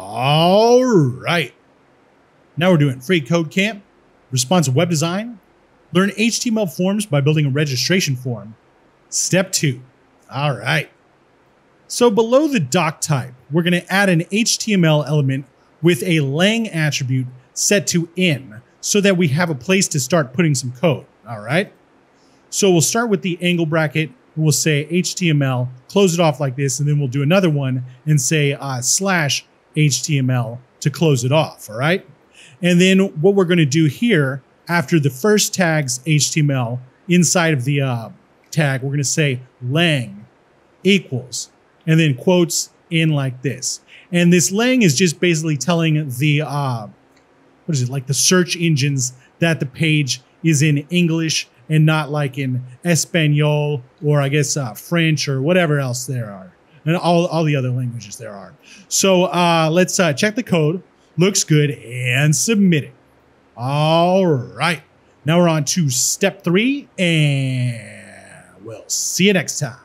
All right. Now we're doing free code camp, responsive web design, learn HTML forms by building a registration form. Step two. All right. So below the doc type, we're going to add an HTML element with a lang attribute set to en so that we have a place to start putting some code. All right. So we'll start with the angle bracket. We'll say HTML, close it off like this, and then we'll do another one and say uh, slash HTML to close it off. All right. And then what we're going to do here after the first tag's HTML inside of the uh, tag, we're going to say lang equals and then quotes en like this. And this lang is just basically telling the, uh, what is it, like the search engines that the page is in English and not like in Espanol or I guess uh, French or whatever else there are. And all, all the other languages there are. So uh, let's uh, check the code. Looks good and submit it. All right. Now we're on to step three and we'll see you next time.